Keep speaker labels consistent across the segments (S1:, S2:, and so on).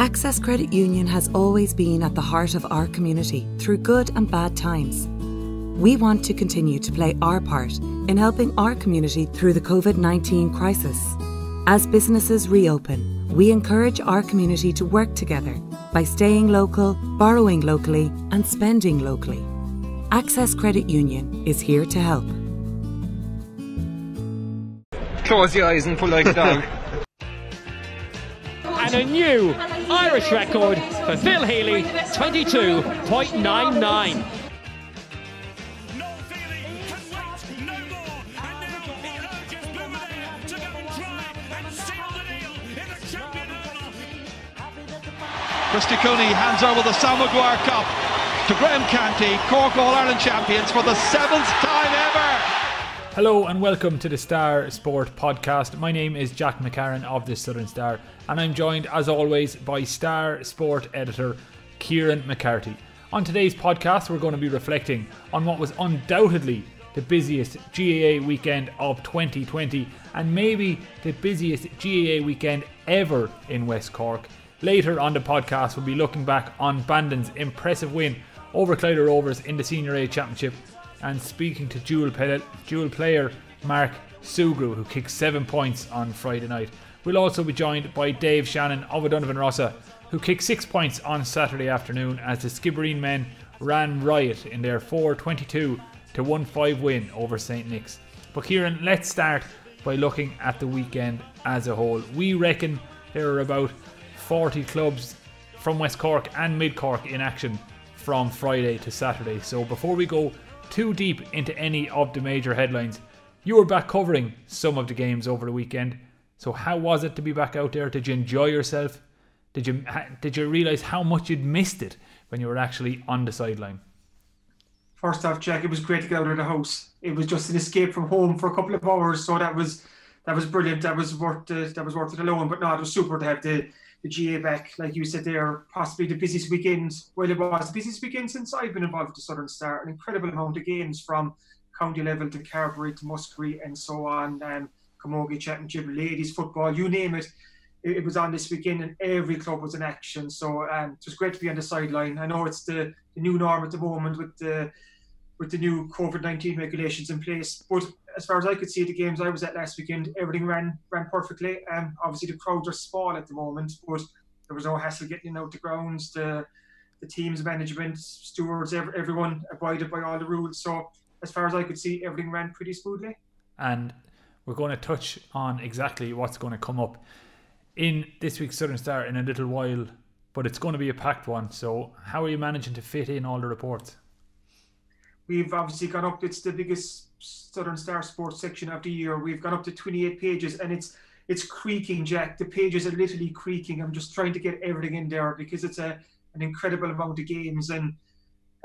S1: Access Credit Union has always been at the heart of our community through good and bad times. We want to continue to play our part in helping our community through the COVID 19 crisis. As businesses reopen, we encourage our community to work together by staying local, borrowing locally, and spending locally. Access Credit Union is here to help.
S2: Close your eyes and pull like a dog.
S3: and a new Irish record for Phil Healy 22.99.
S4: Christy Cooney hands over the Sam Maguire Cup to Graham Canty, Cork All Ireland champions for the seventh time ever.
S5: Hello and welcome to the Star Sport podcast. My name is Jack McCarran of the Southern Star, and I'm joined as always by Star Sport editor Kieran McCarthy. On today's podcast, we're going to be reflecting on what was undoubtedly the busiest GAA weekend of 2020 and maybe the busiest GAA weekend ever in West Cork. Later on the podcast, we'll be looking back on Bandon's impressive win over Clyda Rovers in the Senior A Championship and speaking to dual, play- dual player Mark Sugrue, who kicked seven points on Friday night. We'll also be joined by Dave Shannon of O'Donovan Rossa, who kicked six points on Saturday afternoon as the Skibbereen men ran riot in their 4-22 to 1-5 win over St Nick's. But Kieran, let's start by looking at the weekend as a whole. We reckon there are about 40 clubs from West Cork and Mid Cork in action from Friday to Saturday. So before we go too deep into any of the major headlines, you were back covering some of the games over the weekend. So how was it to be back out there? Did you enjoy yourself? Did you did you realise how much you'd missed it when you were actually on the sideline?
S6: First off, Jack, it was great to get out of the house. It was just an escape from home for a couple of hours, so that was that was brilliant. That was worth it. That was worth it alone. But no, it was super to have the the GAA back, like you said there, possibly the busiest weekend. Well, it was the busiest weekend since I've been involved with the Southern Star. An incredible amount of games from county level to Carbery to Muskerry and so on. Um, Camogie Championship, ladies football, you name it. it. it. was on this weekend and every club was in action. So um, it was great to be on the sideline. I know it's the, the new norm at the moment with the with the new COVID nineteen regulations in place, but as far as I could see the games I was at last weekend, everything ran ran perfectly. Um, obviously the crowds are small at the moment, but there was no hassle getting out the grounds. The the teams management, stewards, every, everyone abided by all the rules. So as far as I could see, everything ran pretty smoothly.
S5: And we're going to touch on exactly what's going to come up in this week's Southern Star in a little while, but it's going to be a packed one. So how are you managing to fit in all the reports?
S6: We've obviously gone up. It's the biggest Southern Star Sports section of the year. We've gone up to 28 pages, and it's it's creaking, Jack. The pages are literally creaking. I'm just trying to get everything in there because it's a an incredible amount of games. And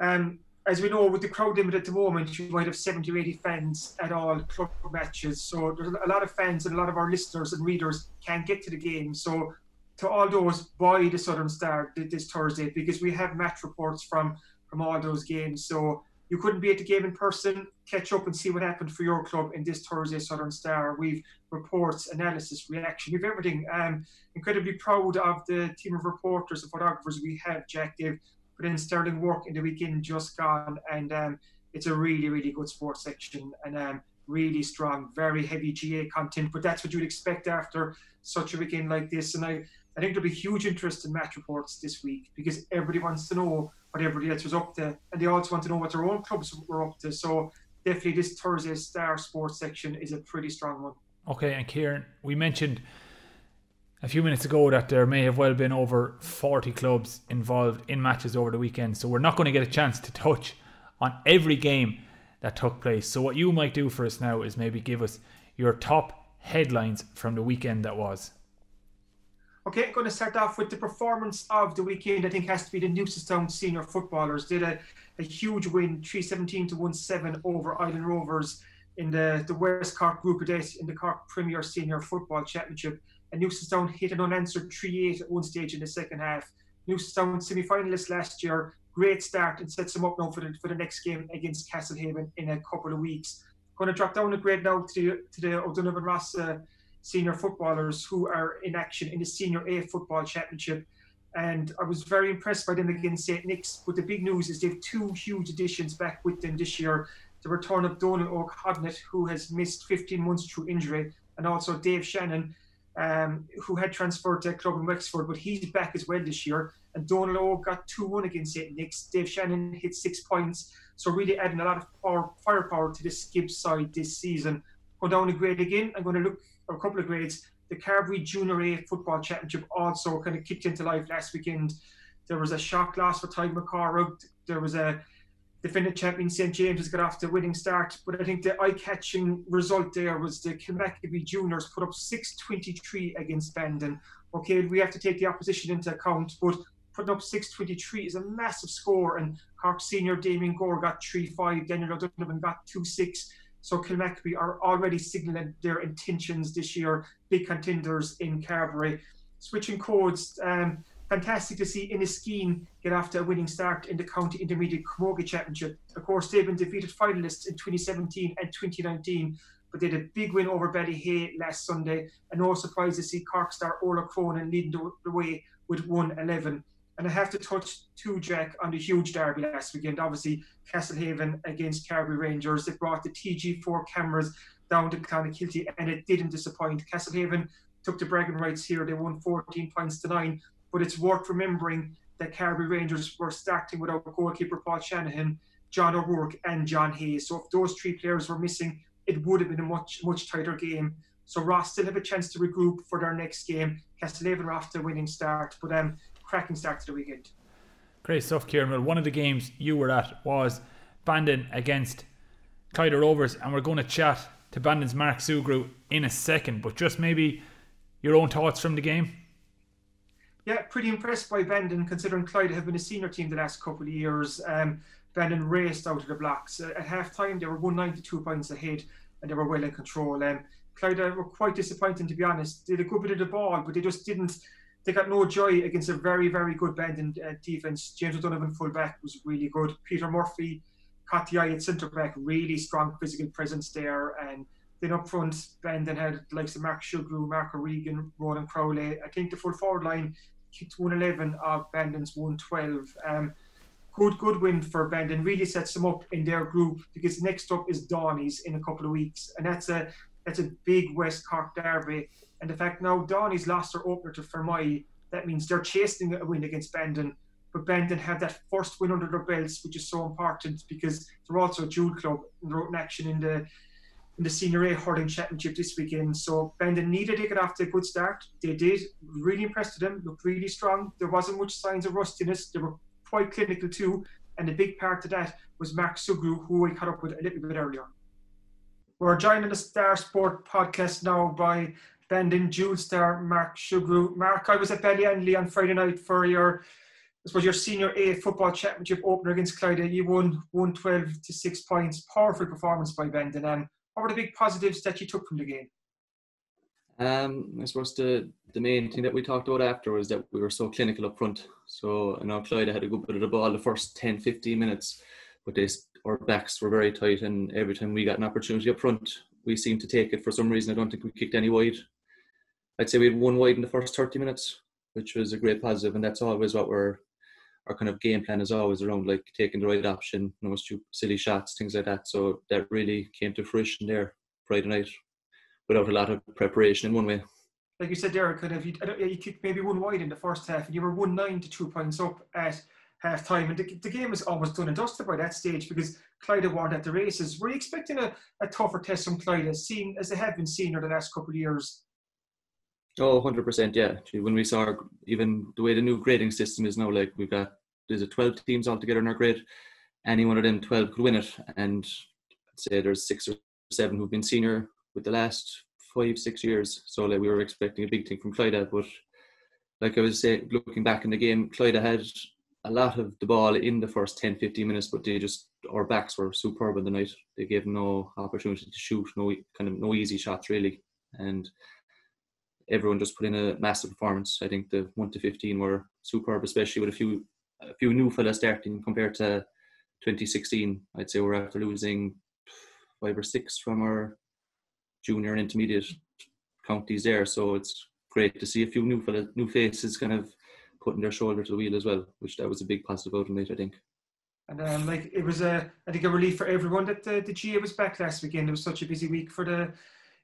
S6: um, as we know, with the crowd limit at the moment, you might have 70 or 80 fans at all club matches. So there's a lot of fans and a lot of our listeners and readers can't get to the game. So to all those, buy the Southern Star this Thursday because we have match reports from from all those games. So you couldn't be at the game in person, catch up and see what happened for your club in this Thursday Southern Star. We've reports, analysis, reaction, we've everything. Um, incredibly proud of the team of reporters and photographers we have, Jack. They've put in sterling work in the weekend just gone, and um, it's a really, really good sports section and um, really strong, very heavy GAA content. But that's what you'd expect after such a weekend like this. And I, I think there'll be huge interest in match reports this week because everybody wants to know what everybody else was up to, and they also want to know what their own clubs were up to. So definitely, this Thursday's Star Sports section is a pretty strong one.
S5: Okay, and Kieran, we mentioned a few minutes ago that there may have well been over 40 clubs involved in matches over the weekend, so we're not going to get a chance to touch on every game that took place. So, what you might do for us now is maybe give us your top headlines from the weekend that was.
S6: Okay, going to start off with the performance of the weekend. I think has to be the Newcestown senior footballers. Did a, a huge win, 317 to 17 over Ilen Rovers in the, the West Cork Group of Death in the Cork Premier Senior Football Championship. And Newcestown hit an unanswered 3 8 at one stage in the second half. Newcestown semi finalists last year. Great start and sets them up now for the, for the next game against Castlehaven in a couple of weeks. Going to drop down a grade now to the, to the O'Donovan Rossa senior footballers who are in action in the Senior A Football Championship. and I was very impressed by them against St. Nick's. But the big news is they have two huge additions back with them this year. The return of Donal O'Connell, who has missed 15 months through injury, and also Dave Shannon, um, who had transferred to a club in Wexford, but he's back as well this year. And Donald O got 2 1 against St. Nick's. Dave Shannon hit six points. So, really adding a lot of power, firepower to the Skib side this season. Go down a grade again. I'm going to look a couple of grades the Carbery Junior A Football Championship also kind of kicked into life last weekend. There was a shock loss for Tadhg MacCarthaigh. There was a defending champion St James's got off a winning start, but I think the eye-catching result there was the Kilmacabea Juniors put up 6-23 against Bandon. Okay, we have to take the opposition into account, but putting up 6-23 is a massive score, and Cork senior Damien Gore got 3-5, Daniel O'Donovan got 2-6. So Kilmacabea are already signalling their intentions this year, big contenders in Carbery. Switching codes, um, fantastic to see Enniskeane get to a winning start in the County Intermediate Camogie Championship. Of course, they've been defeated finalists in 2017 and 2019, but they had a big win over Ballyhay last Sunday. And no surprise to see Cork star Orla Cronin leading the way with 111. And I have to touch too, Jack, on the huge derby last weekend. Obviously, Castlehaven against Carbery Rangers. It brought the TG4 cameras down to Clonakilty, and it didn't disappoint. Castlehaven took the bragging rights here. They won 14 points to nine. But it's worth remembering that Carbery Rangers were starting without goalkeeper Paul Shanahan, John O'Rourke, and John Hayes. So if those three players were missing, it would have been a much, much tighter game. So Ross still have a chance to regroup for their next game. Castlehaven are off to a winning start, but um, cracking start to the weekend.
S5: Great stuff, Kieran. Well, one of the games you were at was Bandon against Clyda Rovers, and we're going to chat to Bandon's Mark Sugrue in a second. But just maybe your own thoughts from the game.
S6: Yeah, pretty impressed by Bandon, considering Clyda have been a senior team the last couple of years. Um, Bandon raced out of the blocks. Uh, at half time, they were 192 points ahead and they were well in control. Um, Clyda were quite disappointing, to be honest. They had a good bit of the ball, but they just didn't they got no joy against a very, very good Bandon uh, defence. James O'Donovan fullback was really good. Peter Murphy caught the eye at centre back, really strong physical presence there. And then up front, Bandon had likes of Mark Sugrue, Mark O'Regan, Ronan Crowley. I think the full forward line kicked 111 of Bandon's 112. Um, good, good win for Bandon. Really sets them up in their group because next up is Dohenys in a couple of weeks, and that's a that's a big West Cork derby. And the fact now Dohenys lost their opener to Fermoy, that means they're chasing a win against Bandon. But Bandon have that first win under their belts, which is so important because they're also a dual club and they're in action in the in the Senior A Hurling Championship this weekend. So Bandon needed to get off to a good start. They did. Really impressed with them. Looked really strong. There wasn't much signs of rustiness. They were quite clinical too. And a big part of that was Mark Sugrue, who I caught up with a little bit earlier. We're joining the Star Sport podcast now by Bandon dual star Mark Sugrue. Mark, I was at Ballyanley on Friday night for your this was your senior A football championship opener against Clyda. You won 112 to six points. Powerful performance by Bandon. Um, what were the big positives that you took from the game?
S7: Um, I suppose the, the main thing that we talked about after was that we were so clinical up front. So I know Clyda had a good bit of the ball the first 10, 15 minutes, but they, our backs were very tight, and every time we got an opportunity up front, we seemed to take it for some reason. I don't think we kicked any wide. I'd say we had one wide in the first 30 minutes, which was a great positive, and that's always what we're our kind of game plan is always around like taking the right option, no stupid silly shots, things like that. So that really came to fruition there Friday night, without a lot of preparation in one way.
S6: Like you said, Derek, kind of you, you kicked maybe one wide in the first half, and you were one nine to two points up at half time, and the, the game is almost done and dusted by that stage because Clyda weren't at the races. Were you expecting a, a tougher test from Clyda, as seen as they have been seen over the last couple of years?
S7: Oh, 100%, yeah. When we saw even the way the new grading system is now, like we've got, there's a 12 teams altogether in our grid. Any one of them 12 could win it. And say there's six or seven who've been senior with the last five, six years. So like we were expecting a big thing from Clyda. But like I was saying, looking back in the game, Clyde had a lot of the ball in the first 10, 15 minutes, but they just, our backs were superb in the night. They gave no opportunity to shoot, no kind of no easy shots really. And everyone just put in a massive performance. I think the one to fifteen were superb, especially with a few a few new fellas starting compared to 2016. I'd say we're after losing five or six from our junior and intermediate counties there. So it's great to see a few new fellas, new faces kind of putting their shoulder to the wheel as well, which that was a big positive out of it, I think.
S6: And um, like it was a, I think a relief for everyone that the, the GAA was back last weekend. It was such a busy week for the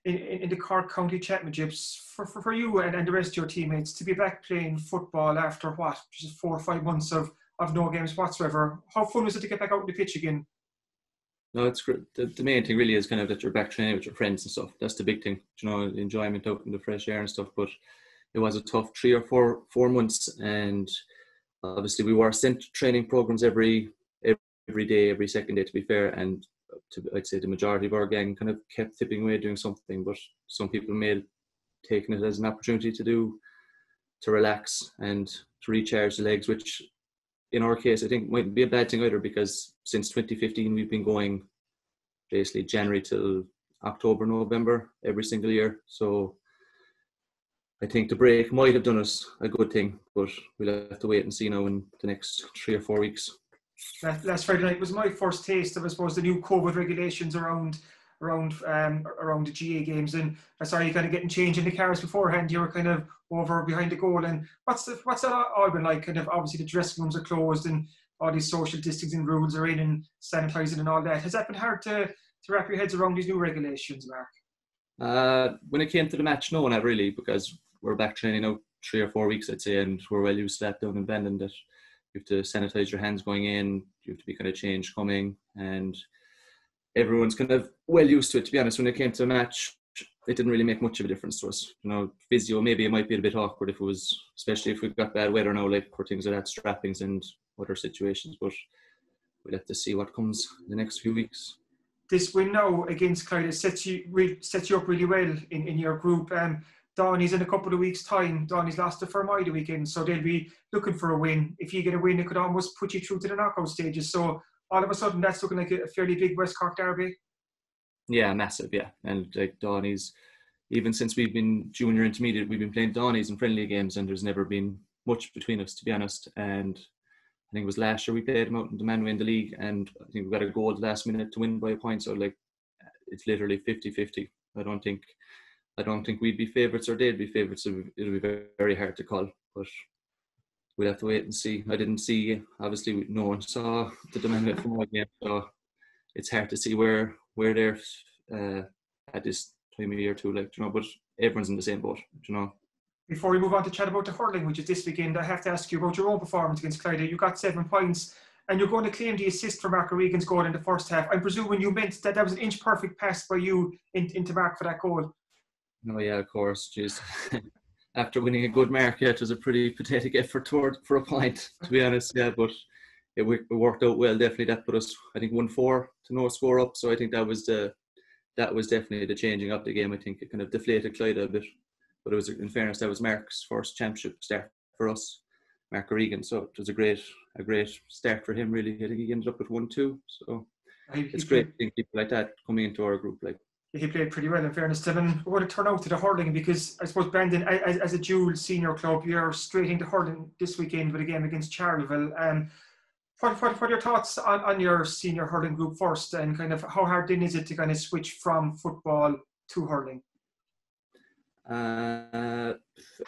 S6: in, in the Cork County Championships for, for, for you and, and the rest of your teammates to be back playing football after what, just four or five months of, of no games whatsoever. How fun was it to get back out on the pitch again?
S7: No, it's great. The, the main thing really is kind of that you're back training with your friends and stuff. That's the big thing, you know, enjoyment out in the fresh air and stuff. But it was a tough three or four four months, and obviously we were sent training programs every every day, every second day. To be fair, and to, I'd say the majority of our gang kind of kept tipping away doing something, but some people made taking it as an opportunity to do to relax and to recharge the legs, which in our case I think might be a bad thing either because since 2015 we've been going basically January till October, November every single year. So I think the break might have done us a good thing, but we'll have to wait and see now in the next three or four weeks
S6: last Friday night was my first taste of, I suppose, the new COVID regulations around around um, around the GAA games. And I saw you kind of getting changed in the cars beforehand. You were kind of over behind the goal. And what's the, what's that all been like? Kind of obviously the dressing rooms are closed and all these social distancing rules are in and sanitizing and all that. Has that been hard to, to wrap your heads around these new regulations, Mark?
S7: Uh, when it came to the match, no, not really, because we're back training out three or four weeks, I'd say, and we're well used to that down in Bandon that you have to sanitize your hands going in, you have to be kind of changed coming, and everyone's kind of well used to it. To be honest, when it came to a match, it didn't really make much of a difference to us. You know, physio maybe it might be a bit awkward if it was, especially if we've got bad weather now, like for things like that, strappings and other situations. But we'll have to see what comes the next few weeks.
S6: This win now against Clyda sets you sets you up really well in, in your group. Um, Doheny's in a couple of weeks' time. Doheny's lost to Fermoy the weekend, so they'll be looking for a win. If you get a win, it could almost put you through to the knockout stages. So all of a sudden, that's looking like a fairly big West Cork derby.
S7: Yeah, massive. Yeah, and like Doheny's, even since we've been junior intermediate, we've been playing Doheny's in friendly games, and there's never been much between us, to be honest. And I think it was last year we played them out in the man in the league, and I think we got a goal last minute to win by a point. So like, it's literally 50-50. I don't think I don't think we'd be favourites or they'd be favourites. It'll be very, hard to call, but we'll have to wait and see. I didn't see, obviously, no one saw the demand from game, so it's hard to see where where they're uh, at this time of year too. Like you know, but everyone's in the same boat. You know.
S6: Before we move on to chat about the hurling, which is this weekend, I have to ask you about your own performance against Clyda. You got seven points and you're going to claim the assist for Mark O'Regan's goal in the first half. I'm presuming you meant that that was an inch perfect pass by you in, into Mark for that goal.
S7: Oh yeah, of course. Jeez. After winning a good mark, yeah, it was a pretty pathetic effort toward for a point, to be honest. Yeah, but it, it worked out well. Definitely, that put us, I think, one four to no score up. So I think that was the that was definitely the changing up the game. I think it kind of deflated Clyda a bit, but it was in fairness that was Mark's first championship start for us, Mark O'Regan. So it was a great a great start for him. Really, I think he ended up with one two. So it's great seeing people like that coming into our group. Like
S6: he played pretty well in fairness to him. We're going to turn out to the hurling because I suppose Bandon, as, as a dual senior club, you're straight into hurling this weekend with a game against Charleville. Um, what, what, what are your thoughts on, on your senior hurling group first and kind of how hard then is it to kind of switch from football to hurling?
S7: Uh,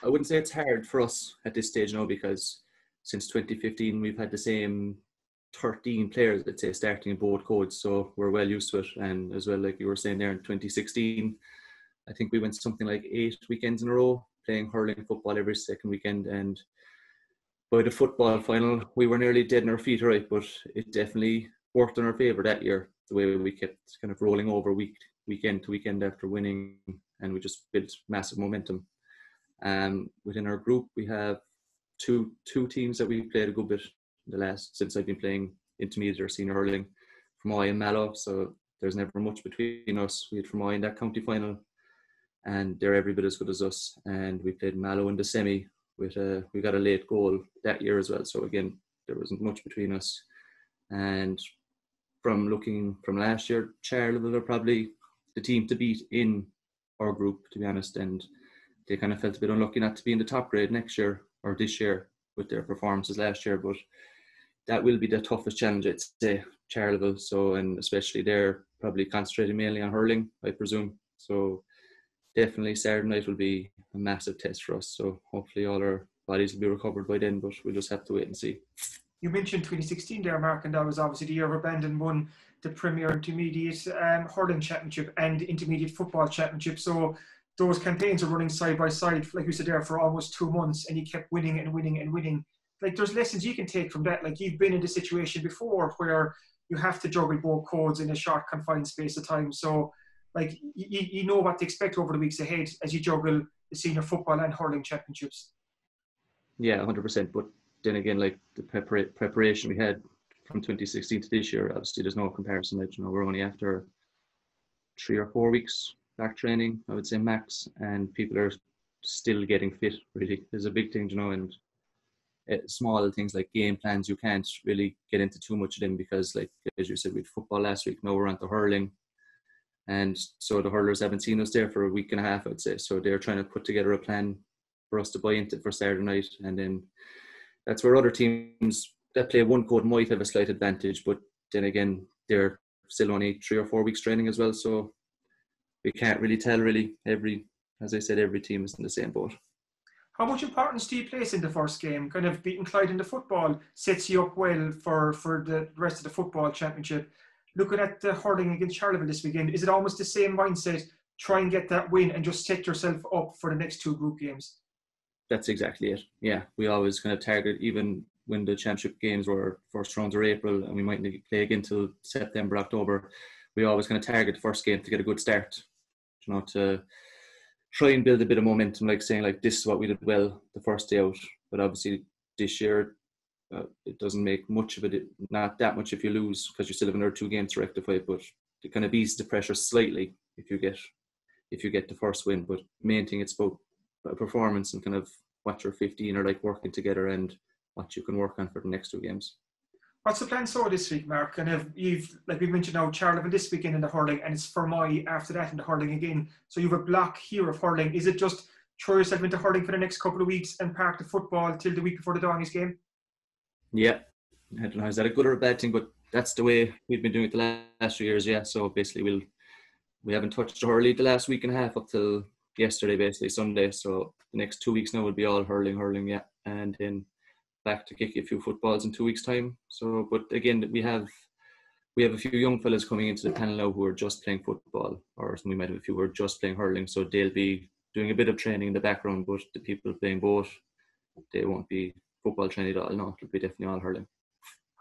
S7: I wouldn't say it's hard for us at this stage now because since 2015 we've had the same 13 players, let's say, starting in both codes. So we're well used to it. And as well, like you were saying there in 2016, I think we went something like eight weekends in a row playing hurling football every second weekend. And by the football final, we were nearly dead in our feet, right? But it definitely worked in our favour that year, the way we kept kind of rolling over week weekend to weekend after winning, and we just built massive momentum. Um, within our group, we have two two teams that we played a good bit the last since I've been playing intermediate or senior hurling, from Fermoy and Mallow. So there's never much between us. We had from Fermoy in that county final, and they're every bit as good as us. And we played Mallow in the semi with a we got a late goal that year as well. So again, there wasn't much between us. And from looking from last year, Charleville are probably the team to beat in our group, to be honest. And they kind of felt a bit unlucky not to be in the top grade next year or this year with their performances last year. But that will be the toughest challenge, I'd say, Charleville. So, and especially they're probably concentrating mainly on hurling, I presume. So, definitely Saturday night will be a massive test for us. So, hopefully, all our bodies will be recovered by then. But we'll just have to wait and see.
S6: You mentioned 2016 there, Mark, and that was obviously the year where Bandon won the Premier Intermediate um, Hurling Championship and Intermediate Football Championship. So those campaigns are running side by side, like you said there, for almost two months, and you kept winning and winning and winning. Like there's lessons you can take from that. Like you've been in the situation before where you have to juggle both codes in a short confined space of time. So like you, you know what to expect over the weeks ahead as you juggle the senior football and hurling championships.
S7: Yeah, 100%. But then again, like the prepar- preparation we had from 2016 to this year, obviously there's no comparison. Like, you know, we're only after three or four weeks back training, I would say max, and people are still getting fit. Really, is a big thing, you know, and uh, small things like game plans you can't really get into too much of them because, like as you said, with football last week, now we're on to hurling, and so the hurlers haven't seen us there for a week and a half, I'd say. So they're trying to put together a plan for us to buy into for Saturday night, and then that's where other teams that play one code might have a slight advantage, but then again, they're still only three or four weeks training as well, so we can't really tell. Really, every as I said, every team is in the same boat.
S6: How much importance do you place in the first game? Kind of beating Clyda in the football sets you up well for for the rest of the football championship. Looking at the hurling against Charleville this weekend, is it almost the same mindset? Try and get that win and just set yourself up for the next two group games.
S7: That's exactly it. Yeah, we always kind of target even when the championship games were first rounds or April, and we might play again till September, October. We always kind of target the first game to get a good start. You know, to try and build a bit of momentum, like saying like this is what we did well the first day out. But obviously this year, uh, it doesn't make much of it. Not that much if you lose because you still have another two games to rectify. But it kind of eases the pressure slightly if you get if you get the first win. But main thing it's about performance and kind of what your 15 are like working together and what you can work on for the next two games.
S6: What's the plan so this week, Mark? And if you've, like we mentioned now, Charleville this weekend in the hurling, and it's Fermoy after that in the hurling again. So you have a block here of hurling. Is it just throw yourself into hurling for the next couple of weeks and park the football till the week before the Doheny's game?
S7: Yeah, I don't know, is that a good or a bad thing? But that's the way we've been doing it the last few years. Yeah, so basically we'll we haven't touched hurling the last week and a half up till yesterday, basically Sunday. So the next two weeks now will be all hurling, hurling, yeah, and then back to kick a few footballs in two weeks' time. So, but again, we have we have a few young fellas coming into the panel now who are just playing football, or we might have a few who are just playing hurling. So they'll be doing a bit of training in the background, but the people playing both, they won't be football training at all. No, it'll be definitely all hurling.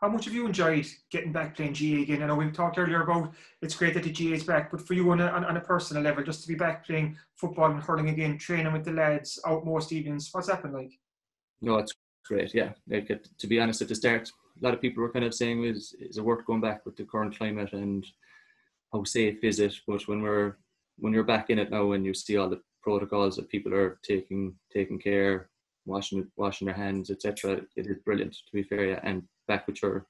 S6: How much have you enjoyed getting back playing GAA again? I know we talked earlier about it's great that the GAA is back, but for you on a, on a personal level, just to be back playing football and hurling again, training with the lads out most evenings, what's happened like?
S7: No, it's great. Yeah, like to be honest, at the start, a lot of people were kind of saying, "Is is it worth going back with the current climate and how safe is it?" But when we're when you're back in it now, and you see all the protocols that people are taking taking care, washing washing their hands, etc., it is brilliant. To be fair, yeah. and back with your,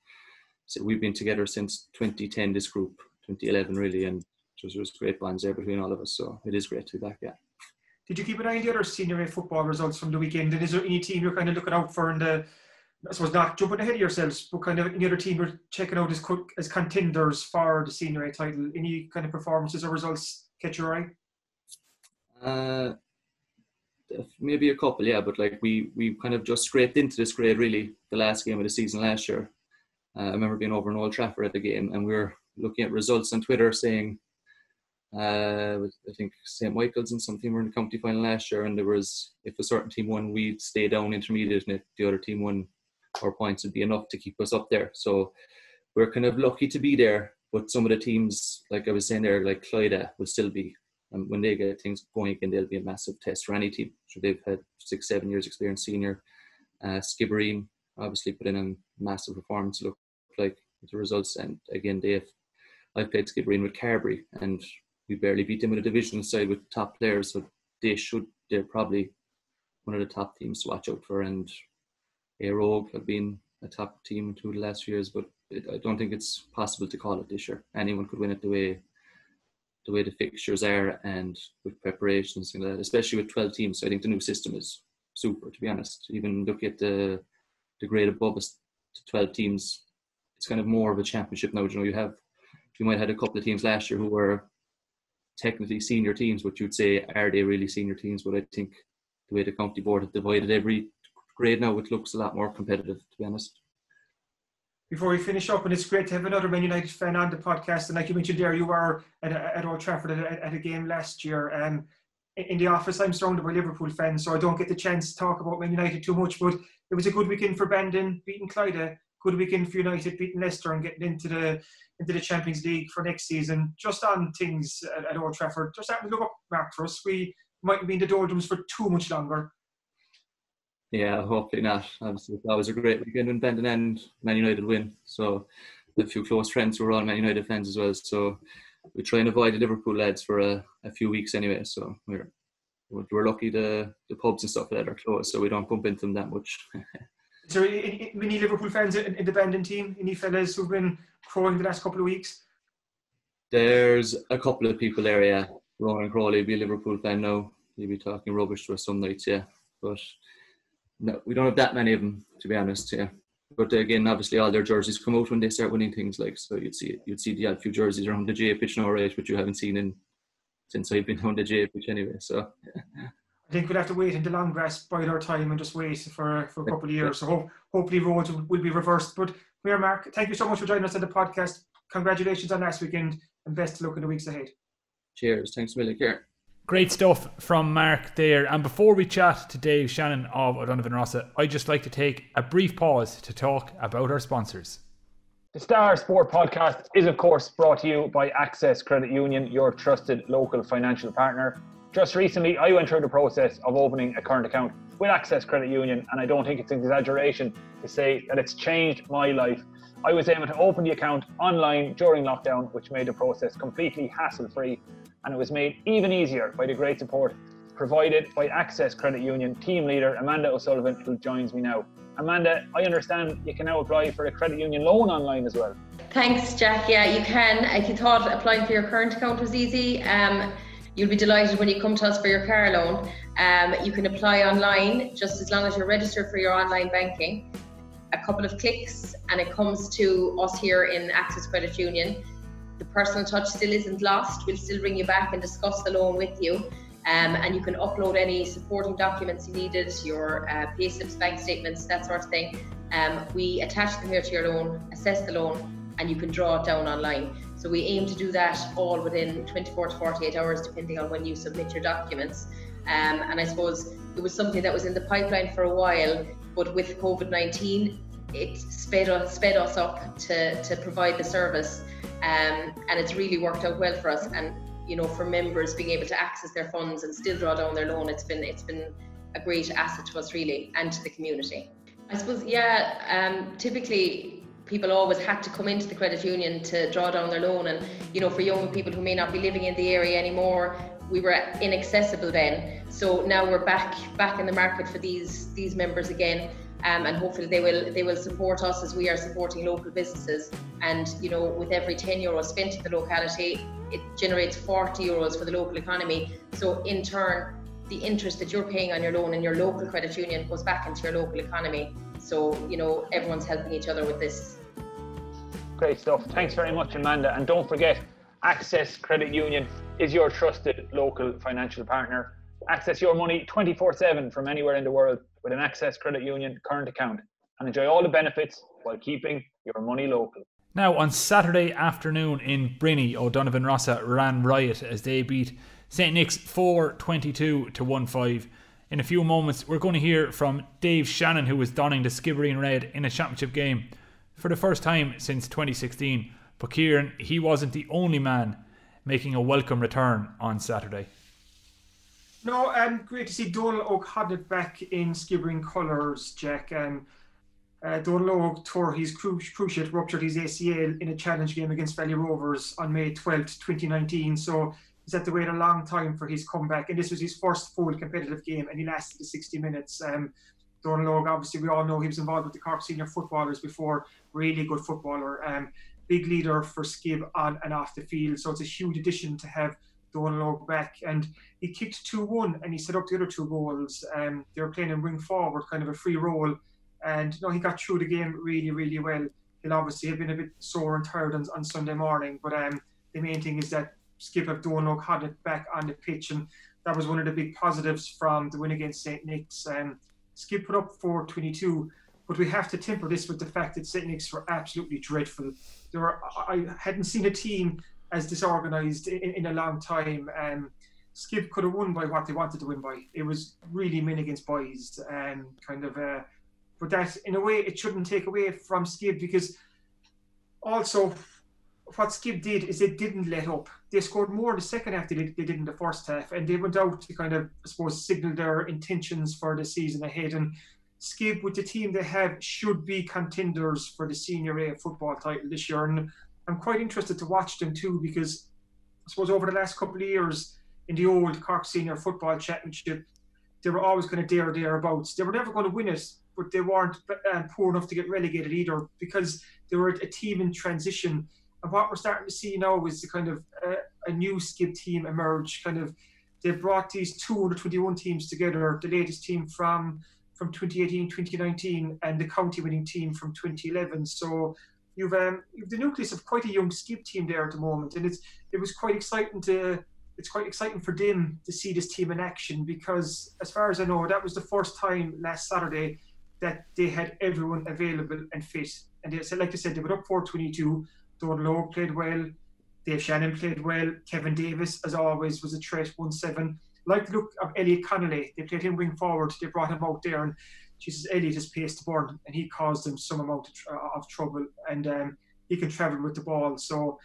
S7: so we've been together since 2010. This group, 2011, really, and there's was great bonds there between all of us. So it is great to be back. Yeah.
S6: Did you keep an eye on the other senior A football results from the weekend? And is there any team you're kind of looking out for in the, I suppose not jumping ahead of yourselves, but kind of any other team you're checking out as, as contenders for the senior A title? Any kind of performances or results catch your eye?
S7: Uh, maybe a couple, yeah. But like we we kind of just scraped into this grade really the last game of the season last year. Uh, I remember being over in Old Trafford at the game, and we were looking at results on Twitter saying uh, I think St Michael's and some team were in the county final last year, and there was if a certain team won, we'd stay down intermediate, and if the other team won, our points would be enough to keep us up there. So we're kind of lucky to be there. But some of the teams, like I was saying there, like Clyda, will still be. And when they get things going again, they'll be a massive test for any team. So they've had six, seven years experience senior. Uh, Skibbereen obviously put in a massive performance. Look like the results, and again, they have. I've played Skibbereen with Carbery, and we barely beat them in a divisional side with top players, so they should they're probably one of the top teams to watch out for. Éire Óg have been a top team two the last few years, but it, I don't think it's possible to call it this year. Anyone could win it the way the way the fixtures are and with preparations and that, especially with 12 teams. So I think the new system is super, to be honest. Even look at the the grade above us, 12 teams, it's kind of more of a championship now. You know, you have you might have had a couple of teams last year who were technically senior teams, but you'd say are they really senior teams? But I think the way the county board have divided every grade now, which looks a lot more competitive, to be honest.
S6: Before we finish up, and it's great to have another Man United fan on the podcast. And like you mentioned there, you were at, at Old Trafford at, at, a game last year. Um, in the office, I'm surrounded by Liverpool fans, so I don't get the chance to talk about Man United too much. But it was a good weekend for Bandon, beating Clyda. Good weekend for United, beating Leicester and getting into the into the Champions League for next season. Just on things at, at Old Trafford, just having to look up, Mark, for us. We mightn't be in the doldrums for too much longer.
S7: Yeah, hopefully not. Obviously, that was a great weekend when Bandon and Man United win. So, a few close friends are all Man United fans as well. So, we try and avoid the Liverpool lads for a, a few weeks anyway. So, we're we're lucky the the pubs and stuff like that are closed, so we don't bump into them that much.
S6: Is there many Liverpool fans in, in the Bandon team? Any fellas who've been crowing the last couple of weeks?
S7: There's a couple of people there, yeah. Ronan Crowley be a Liverpool fan now. He'll be talking rubbish to us some nights, yeah. But no, we don't have that many of them, to be honest, yeah. But again, obviously, all their jerseys come out when they start winning things, like so. You'd see you'd see the odd few jerseys around the J pitch now, right? Which you haven't seen in since I've been on the J pitch anyway. So.
S6: I think we'll have to wait until long grass bide our time and just wait for, for a couple of years. So hope, hopefully roads will, will be reversed. But here, Mark, thank you so much for joining us on the podcast. Congratulations on last weekend and best of luck in the weeks ahead.
S7: Cheers. Thanks, Millie. Care.
S5: Great stuff from Mark there. And before we chat to Dave Shannon of O'Donovan Rossa, I'd just like to take a brief pause to talk about our sponsors. The Star Sport podcast is, of course, brought to you by Access Credit Union, your trusted local financial partner. Just recently, I went through the process of opening a current account with Access Credit Union, and I don't think it's an exaggeration to say that it's changed my life. I was able to open the account online during lockdown, which made the process completely hassle free, and it was made even easier by the great support provided by Access Credit Union team leader Amanda O'Sullivan, who joins me now. Amanda, I understand you can now apply for a credit union loan online as well.
S8: Thanks, Jack. Yeah, you can. If you thought applying for your current account was easy, um, You'll be delighted when you come to us for your car loan. Um, you can apply online just as long as you're registered for your online banking. A couple of clicks, and it comes to us here in Access Credit Union. The personal touch still isn't lost. We'll still ring you back and discuss the loan with you. Um, and you can upload any supporting documents you needed, your uh, payslips, bank statements, that sort of thing. Um, we attach them here to your loan, assess the loan, and you can draw it down online. So we aim to do that all within 24 to 48 hours, depending on when you submit your documents. Um, and I suppose it was something that was in the pipeline for a while, but with COVID 19, it sped us, sped us up to, to provide the service. Um, and it's really worked out well for us. And you know, for members being able to access their funds and still draw down their loan, it's been it's been a great asset to us really and to the community. I suppose, yeah, um, typically people always had to come into the credit union to draw down their loan. And you know for young people who may not be living in the area anymore we were inaccessible then. So now we're back back in the market for these these members again. Um, and hopefully they will they will support us as we are supporting local businesses. And you know with every 10 euros spent in the locality it generates 40 euros for the local economy. So in turn the interest that you're paying on your loan in your local credit union goes back into your local economy. So you know everyone's helping each other with this
S5: Great stuff. Thanks very much, Amanda. And don't forget, Access Credit Union is your trusted local financial partner. Access your money 24 7 from anywhere in the world with an Access Credit Union current account and enjoy all the benefits while keeping your money local. Now, on Saturday afternoon in Brinny, O'Donovan Rossa ran riot as they beat St. Nick's 4 22 to 1 5. In a few moments, we're going to hear from Dave Shannon, who was donning the Skibbereen Red in a championship game for the first time since 2016. But he wasn't the only man making a welcome return on Saturday.
S6: No, um, great to see Donal O'Connell back in Skibbereen colours, Jack. Um, uh, Donal tore his cru- cruciate, ruptured his ACL in a challenge game against Valley Rovers on May 12th, 2019. So he's had to wait a long time for his comeback. And this was his first full competitive game, and he lasted 60 minutes. Um, Donal obviously, we all know he was involved with the Cork senior footballers before, really good footballer. Um, big leader for Skib on and off the field. So it's a huge addition to have Donal back. And he kicked 2 1 and he set up the other two goals. Um, they were playing him wing forward, kind of a free role. And you know, he got through the game really, really well. He'll obviously have been a bit sore and tired on, on Sunday morning. But um, the main thing is that Skib have Donal had it back on the pitch. And that was one of the big positives from the win against St. Nick's. Um, Skib put up for 22, but we have to temper this with the fact that St. Nick's were absolutely dreadful. There were, I hadn't seen a team as disorganised in, in, a long time. Um, Skib could have won by what they wanted to win by. It was really men against boys, and um, kind of. Uh, but that, in a way, it shouldn't take away from Skib because also what Skib did is they didn't let up. They scored more in the second half than they, did in the first half, and they went out to kind of, I suppose, signal their intentions for the season ahead. And Skib, with the team they have, should be contenders for the Senior A football title this year. And I'm quite interested to watch them too, because I suppose over the last couple of years in the old Cork Senior Football Championship, they were always going to dare thereabouts. They were never going to win it, but they weren't uh, poor enough to get relegated either because they were a team in transition and what we're starting to see now is the kind of uh, a new Skib team emerge. Kind of, they've brought these 221 teams together. The latest team from from 2018, 2019, and the county winning team from 2011. So you've um, you've the nucleus of quite a young Skib team there at the moment, and it's it was quite exciting to. It's quite exciting for them to see this team in action because, as far as I know, that was the first time last Saturday that they had everyone available and fit. And they said, like I said, they were up 422 Donald Lowe played well. Dave Shannon played well. Kevin Davis, as always, was a threat, 1 7. Like the look of Elliot Connolly, they played him wing forward. They brought him out there, and Jesus, Elliot is pace to burn, and he caused them some amount of, uh, of trouble. And um, he can travel with the ball. So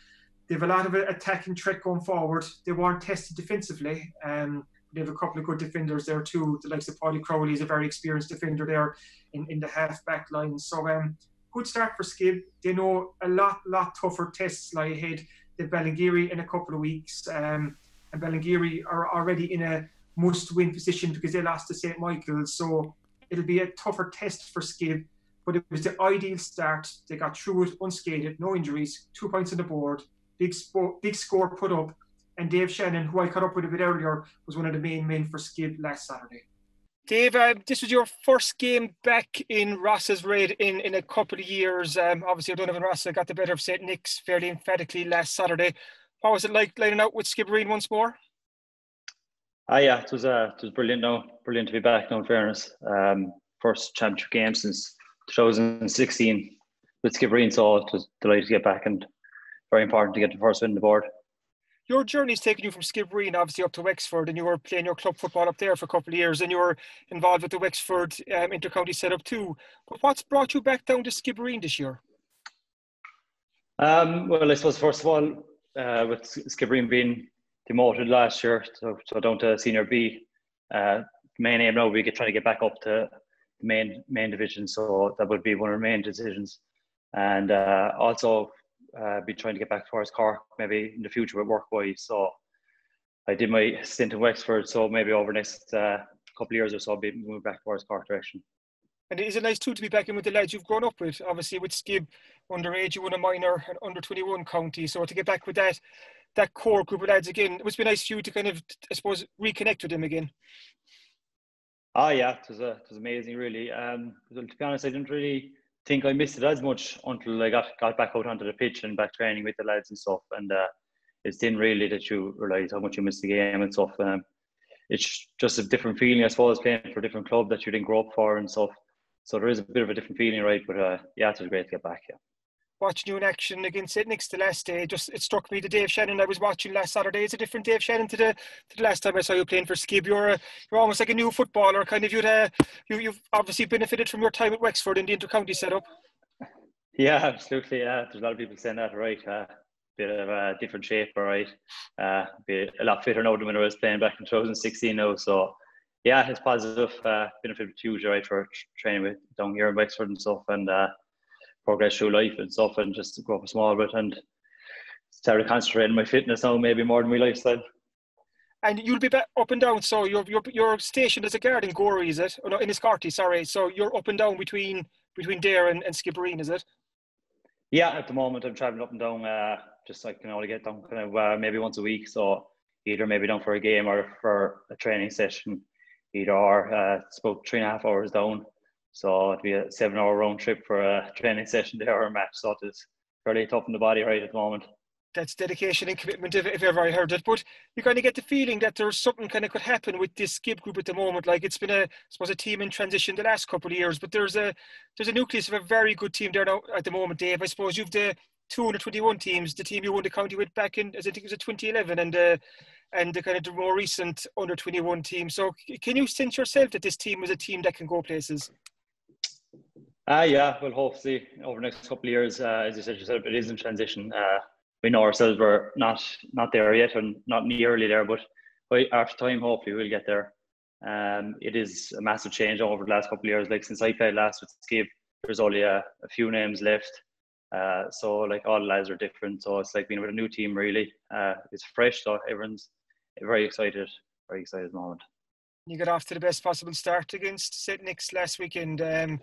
S6: they have a lot of attacking threat going forward. They weren't tested defensively. Um, they have a couple of good defenders there too. The likes of Paulie Crowley is a very experienced defender there in, in the half back line. So um, good start for Skib. They know a lot, lot tougher tests lie ahead. They've Ballingeary in a couple of weeks, um, and Ballingeary are already in a must-win position because they lost to St Michael's. So it'll be a tougher test for Skib, but it was the ideal start. They got through it unscathed, no injuries, two points on the board, big spo- big score put up, and Dave Shannon, who I caught up with a bit earlier, was one of the main men for Skib last Saturday. Dave, uh, this was your first game back in Ross's Red in, in a couple of years. Um, obviously, O'Donovan Rossa got the better of St. Nick's fairly emphatically last Saturday. What was it like lining out with Skibbereen once more?
S9: Ah, yeah, it was uh, it was brilliant. No, brilliant to be back. No, in fairness, um, first championship game since 2016 with Skibbereen, so it was delighted to get back and very important to get the first win on the board
S6: your journey's taken you from Skibbereen obviously up to Wexford, and you were playing your club football up there for a couple of years, and you were involved with the Wexford um, intercounty setup too. But what's brought you back down to Skibbereen this year?
S9: Um, well, I suppose first of all, uh, with Skibbereen being demoted last year, so, so down to Senior B, uh, main aim now we get trying to get back up to the main main division. So that would be one of the main decisions, and uh, also uh, be trying to get back towards Cork maybe in the future with work wise. So I did my stint in Wexford, so maybe over the next uh, couple of years or so, I'll be moving back towards Cork direction.
S6: And it is a nice too to be back in with the lads you've grown up with. Obviously, with Skib, underage, you won a minor and under 21 county. So to get back with that that core group of lads again, it must be nice for you to kind of, I suppose, reconnect with them again.
S9: Ah, yeah, it was, a, it was amazing, really. Um, to be honest, I didn't really think I missed it as much until I got got back out onto the pitch and back training with the lads and stuff. And uh, it's then really that you realise how much you miss the game and stuff. Um, it's just a different feeling, I suppose, playing for a different club that you didn't grow up for and stuff. So there is a bit of a different feeling, right? But uh, yeah, it was great to get back. Yeah.
S6: Watching you in action against St Nick's the last day, just it struck me the Dave Shannon I was watching last Saturday. It's a different Dave Shannon to the to the last time I saw you playing for Skib. You're a, you're almost like a new footballer, kind of. You'd uh, you you've obviously benefited from your time at Wexford in the intercounty setup.
S9: Yeah, absolutely. Yeah, there's a lot of people saying that, right? Uh, bit of a different shape, all right. Uh, be a lot fitter now than when I was playing back in 2016 now. So, yeah, it's positive. Uh, benefit huge, right, for training with down here in Wexford and stuff, and uh, progress through life and stuff, and just grow up a small bit and start to concentrate on my fitness now, maybe more than my lifestyle.
S6: And you'll be back up and down. So you're you're, you're stationed as a guard in Gorey, is it? Oh, no, in Enniscorthy, sorry. So you're up and down between between there and, and Skibbereen, is it?
S9: Yeah, at the moment I'm traveling up and down. Uh, just I can only get down kind of uh, maybe once a week. So either maybe down for a game or for a training session. Either or. Uh, it's about three and a half hours down. So it'd be a seven-hour round trip for a training session there or a match. So it's fairly tough on the body right at the moment.
S6: that's dedication and commitment if, if ever I heard it. But you kind of get the feeling that there's something kind of could happen with this Skib group at the moment. Like it's been a, I suppose, a team in transition the last couple of years, but there's a there's a nucleus of a very good team there now at the moment, Dave. I suppose you've the 221 teams, the team you won the county with back in, I think it was a 2011, and uh, and the kind of the more recent under 21 team. So can you sense yourself that this team is a team that can go places?
S9: Uh, yeah. Well, hopefully over the next couple of years, uh, as you said yourself, it is in transition. Uh, we know ourselves we're not not there yet and not nearly there, but after time, hopefully we'll get there. Um, it is a massive change over the last couple of years. Like since I played last with Skib, there's only a, a few names left. Uh, so like all lads are different. So it's like being with a new team really. Uh, it's fresh, so everyone's very excited, very excited moment.
S6: You got off to the best possible start against St. Nick's last weekend. Um,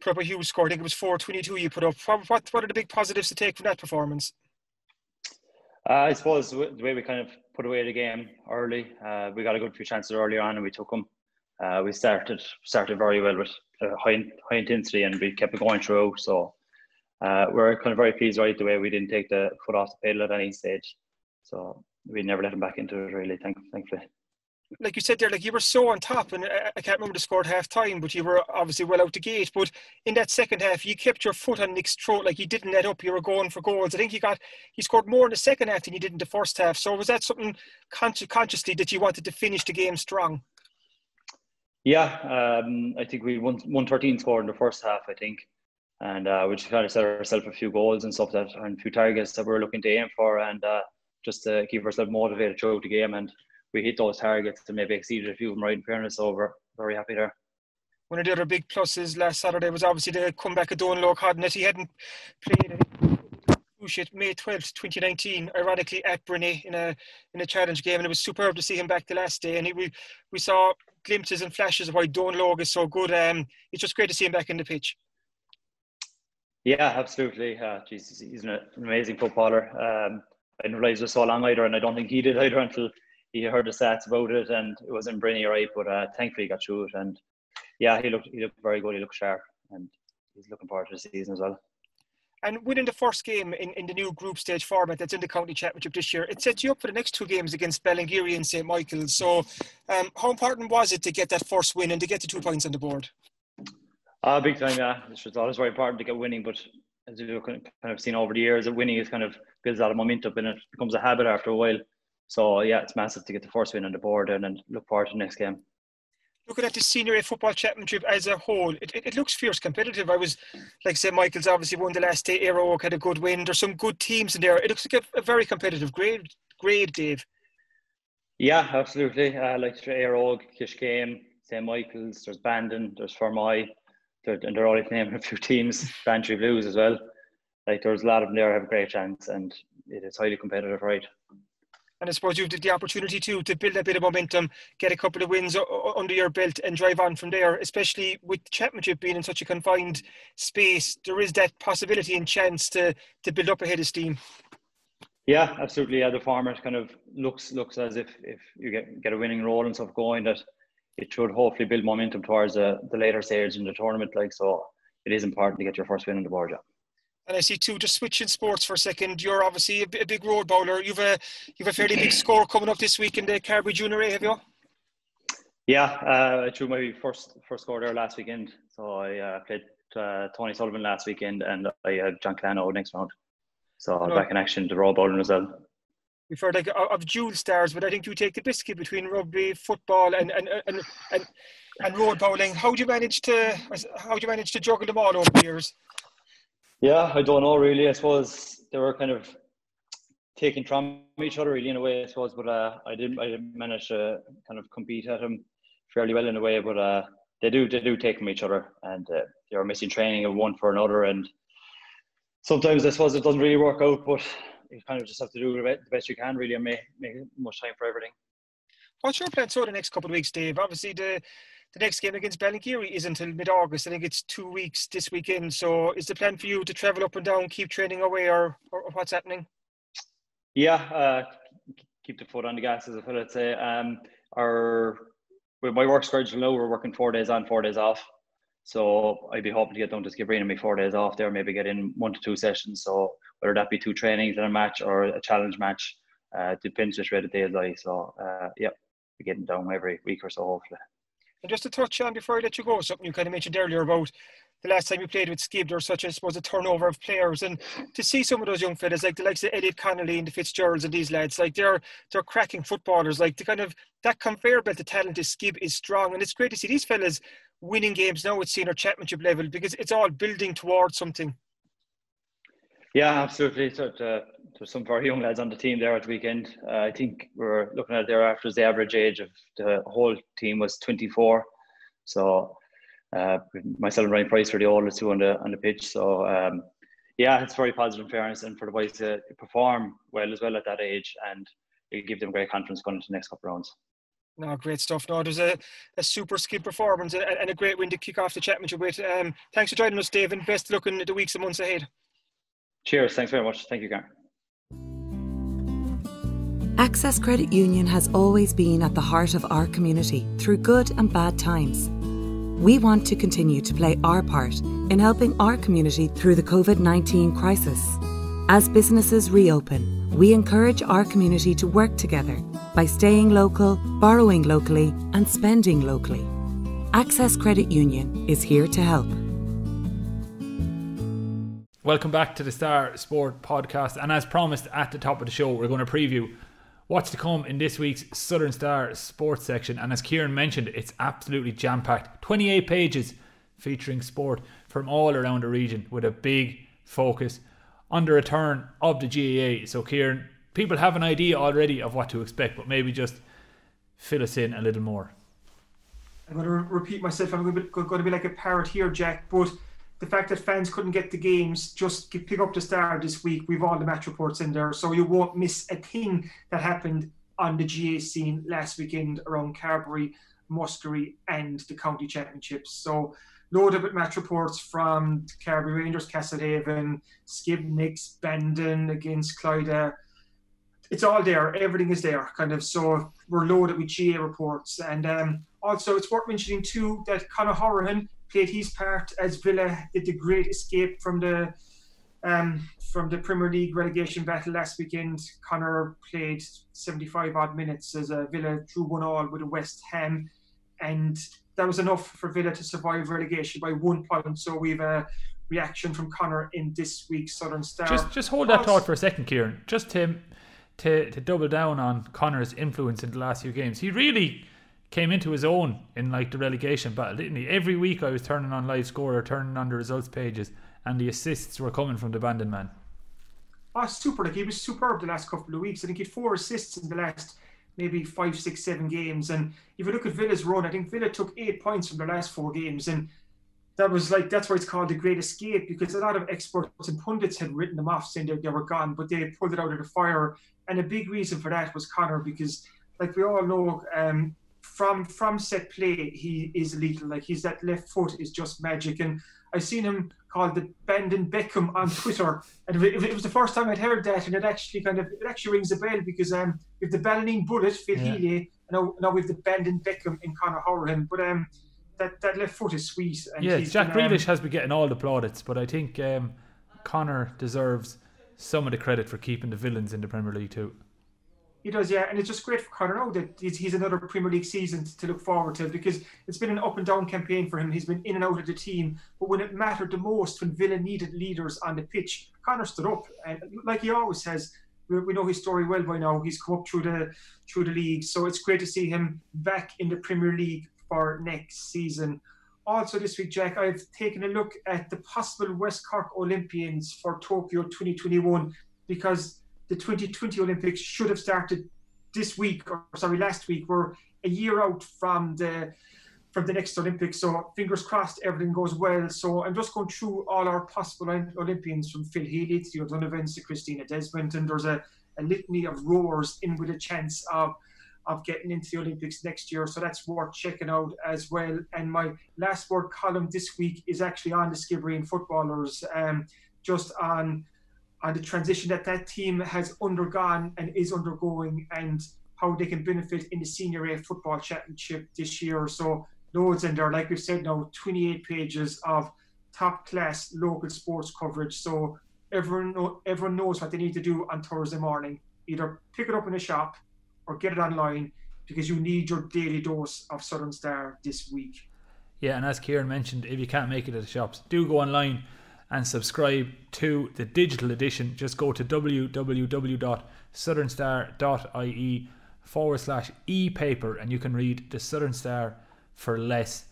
S6: Proper Hughes scored, I think it was 422 you put up. What, what, what are the big positives to take from that performance?
S9: Uh, I suppose the way we kind of put away the game early, uh, we got a good few chances earlier on and we took them. Uh, we started started very well with uh, high high intensity and we kept it going through. So uh, we're kind of very pleased right the way we didn't take the foot off the pedal at any stage. So we never let them back into it really, thank, thankfully
S6: like you said there, like you were so on top, and I can't remember the score at half time, but you were obviously well out the gate. But in that second half, you kept your foot on Nick's throat, like you didn't let up. You were going for goals. I think you got he scored more in the second half than you did in the first half. So was that something consciously that you wanted to finish the game strong?
S9: Yeah, um, I think we won one thirteen score in the first half. I think, and uh, we just kind of set ourselves a few goals and stuff that and a few targets that we were looking to aim for, and uh, just to keep ourselves motivated throughout the game and we hit those targets and maybe exceeded a few of them right in fairness. So we're very happy there.
S6: One of the other big pluses last Saturday was obviously the comeback of Don Donal Óg Hodnett. He hadn't played shit May 12th, 2019, ironically at Brinny in a in a challenge game, and it was superb to see him back the last day. And he, we we saw glimpses and flashes of why Donal Óg is so good. Um, it's just great to see him back in the pitch.
S9: Yeah, absolutely. Uh, geez, he's an amazing footballer. Um, I didn't realize it was so long either, and I don't think he did either until he heard the stats about it and it was in Brinny right, but uh, thankfully he got through it and yeah, he looked he looked very good. He looked sharp and he's looking forward to the season as well.
S6: And winning the first game in, in the new group stage format that's in the county championship this year, it sets you up for the next two games against Ballingeary and St Michael's. So, um, how important was it to get that first win and to get the two points on the board?
S9: Uh, big time, yeah. It's always very important to get winning, but as you've kind of seen over the years, that winning is kind of builds a lot of momentum and it becomes a habit after a while. So yeah, it's massive to get the first win on the board and then look forward to the next game.
S6: Looking at the Senior A Football Championship as a whole, it, it, it looks fierce competitive. I was, like I said, Michael's obviously won the last day. Éire Óg had a good win. There's some good teams in there. It looks like a, a very competitive grade, grade, Dave.
S9: Yeah, absolutely. Uh, like Éire Óg, Kiskeam, St. Michael's, there's Bandon, there's Fermoy, and they're only naming a few teams, Bantry Blues as well. Like there's a lot of them there have a great chance and it is highly competitive, right?
S6: And I suppose you've the opportunity to to build a bit of momentum, get a couple of wins under your belt, and drive on from there. Especially with the championship being in such a confined space, there is that possibility and chance to to build up ahead of steam.
S9: Yeah, absolutely. Yeah, the format kind of looks looks as if if you get get a winning roll and stuff going, that it should hopefully build momentum towards the, later stages in the tournament. Like so, it is important to get your first win in the board. Yeah.
S6: And I see too, just switching sports for a second. You're obviously a, a big road bowler. You've a you've a fairly big score coming up this week in the Carbery Junior A, have you?
S9: Yeah, uh, I threw my first first score there last weekend. So I uh, played uh, Tony Sullivan last weekend, and I had John Clano next round. So I'm back in action to road bowling as well.
S6: We've heard like of dual stars, but I think you take the biscuit between rugby, football, and and and and, and road bowling. How do you manage to how do you manage to juggle them all over the years?
S9: Yeah, I don't know really. I suppose they were kind of taking from each other really in a way, I suppose. But uh, I didn't, I didn't manage to kind of compete at them fairly well in a way. But uh, they do, they do take from each other, and uh, they are missing training of one for another. And sometimes I suppose it doesn't really work out, but you kind of just have to do the best you can really, and make make much time for everything.
S6: What's your plan for the next couple of weeks, Dave? Obviously, the the next game against Ballingeary is until mid August. I think it's two weeks this weekend. So is the plan for you to travel up and down, keep training away, or, or what's happening?
S9: Yeah, uh, keep the foot on the gas, as I would say. Um, our with my work schedule now, we're working four days on, four days off. So I'd be hoping to get down to Skibbereen and make four days off there, maybe get in one to two sessions. So whether that be two trainings and a match or a challenge match, uh, depends which way the days lie. So uh, yeah, be getting down every week or so hopefully.
S6: And just to touch on before I let you go, something you kind of mentioned earlier about the last time you played with Skib, there was such, I suppose, a turnover of players. And to see some of those young fellas, like the likes of Elliot Connolly and the Fitzgeralds and these lads, like they're they're cracking footballers. Like the kind of that conveyor belt of talent is Skib is strong. And it's great to see these fellas winning games now at senior championship level because it's all building towards something.
S9: Yeah, absolutely. So uh, there's some very young lads on the team there at the weekend. Uh, I think we're looking at there after the average age of the whole team was 24. So uh, myself and Ryan Price were the oldest two on the on the pitch. So um, yeah, it's very positive in fairness, and for the boys to perform well as well at that age, and it give them great confidence going into the next couple of rounds.
S6: No, great stuff. No, there's a, a super Skib performance and a great win to kick off the championship with. Um, thanks for joining us, Dave, and best of luck in the weeks and months ahead.
S9: Cheers. Thanks very much. Thank you, Kieran.
S1: Access Credit Union has always been at the heart of our community through good and bad times. We want to continue to play our part in helping our community through the COVID 19 crisis. As businesses reopen, we encourage our community to work together by staying local, borrowing locally, and spending locally. Access Credit Union is here to help.
S5: Welcome back to the Star Sport podcast. And as promised at the top of the show, we're going to preview what's to come in this week's Southern Star Sports section. And as Kieran mentioned, it's absolutely jam packed 28 pages featuring sport from all around the region with a big focus on the return of the GAA. So, Kieran, people have an idea already of what to expect, but maybe just fill us in a little more.
S6: I'm going to repeat myself. I'm going to be, going to be like a parrot here, Jack, but the fact that fans couldn't get the games, just pick up the star this week. We've all the match reports in there, so you won't miss a thing that happened on the GAA scene last weekend around Carbery, Muskerry, and the county championships. So loaded with match reports from Carbery Rangers, Castlehaven, Skib Nick's, Bandon against Clyda. It's all there. Everything is there, kind of. So we're loaded with GAA reports, and um, also it's worth mentioning too that Conor Hourihane played his part as Villa did the great escape from the um, from the Premier League relegation battle last weekend. Conor played 75 odd minutes as a Villa drew one all with a West Ham, and that was enough for Villa to survive relegation by one point. So we've a reaction from Conor in this week's Southern Star.
S5: Just just hold that thought for a second, Kieran. Just to to to double down on Conor's influence in the last few games. He really came into his own in like the relegation battle, didn't he? Every week I was turning on live score or turning on the results pages, and the assists were coming from the Bandon man.
S6: Oh, super! Like he was superb the last couple of weeks. I think he had four assists in the last maybe five, six, seven games. And if you look at Villa's run, I think Villa took eight points from their last four games, and that was like that's why it's called the Great Escape because a lot of experts and pundits had written them off saying they, they were gone, but they pulled it out of the fire. And a big reason for that was Conor because, like we all know, um, from from set play, he is lethal. Like he's that left foot is just magic. And I've seen him called the Bandon Beckham on Twitter, and it, it was the first time I'd heard that, and it actually kind of it actually rings a bell because um with the Ballineen Bullet, Phil yeah. Healy, now now with the Bandon Beckham in Conor Hourihane, but um. That, that left foot is sweet.
S5: yeah, Jack been, Grealish um, has been getting all the plaudits, but I think um, Conor deserves some of the credit for keeping the Villans in the Premier League too.
S6: He does, yeah, and it's just great for Conor that he's, another Premier League season to look forward to because it's been an up and down campaign for him. He's been in and out of the team, but when it mattered the most, when Villa needed leaders on the pitch, Conor stood up, and like he always says, we, we know his story well by now. He's come up through the through the league, so it's great to see him back in the Premier League for next season. Also, this week, Jack, I've taken a look at the possible West Cork Olympians for Tokyo 2021 because the 2020 Olympics should have started this week, or sorry, last week. We're a year out from the from the next Olympics, so fingers crossed everything goes well. So I'm just going through all our possible Olympians from Phil Healy to the O'Donovans to Christina Desmond, and there's a, a litany of rowers in with a chance of of getting into the Olympics next year. So that's worth checking out as well. And my last word column this week is actually on the Skibbereen footballers, um, just on on the transition that that team has undergone and is undergoing and how they can benefit in the Senior A Football Championship this year. So loads in there. Like we've said now, 28 pages of top class local sports coverage. So everyone know, everyone knows what they need to do on Thursday morning. Either pick it up in a shop or get it online because you need your daily dose of Southern Star this week.
S5: Yeah, and as Kieran mentioned, if you can't make it at the shops, do go online and subscribe to the digital edition. Just go to www.southernstar.ie forward slash e paper and you can read the Southern Star for less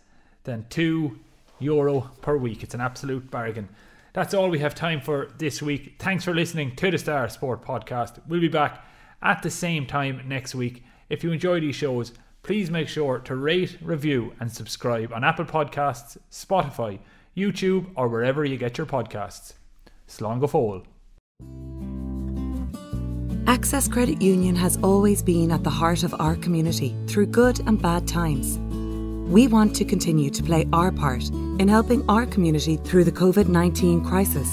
S5: than two euro per week. It's an absolute bargain. That's all we have time for this week. Thanks for listening to the Star Sport Podcast. We'll be back at the same time next week. If you enjoy these shows, please make sure to rate, review, and subscribe on Apple Podcasts, Spotify, YouTube, or wherever you get your podcasts. Slán.
S1: Access Credit Union has always been at the heart of our community through good and bad times. We want to continue to play our part in helping our community through the COVID 19 crisis.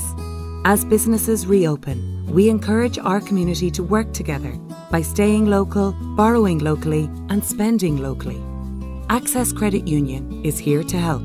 S1: As businesses reopen, we encourage our community to work together by staying local, borrowing locally, and spending locally. Access Credit Union is here to help.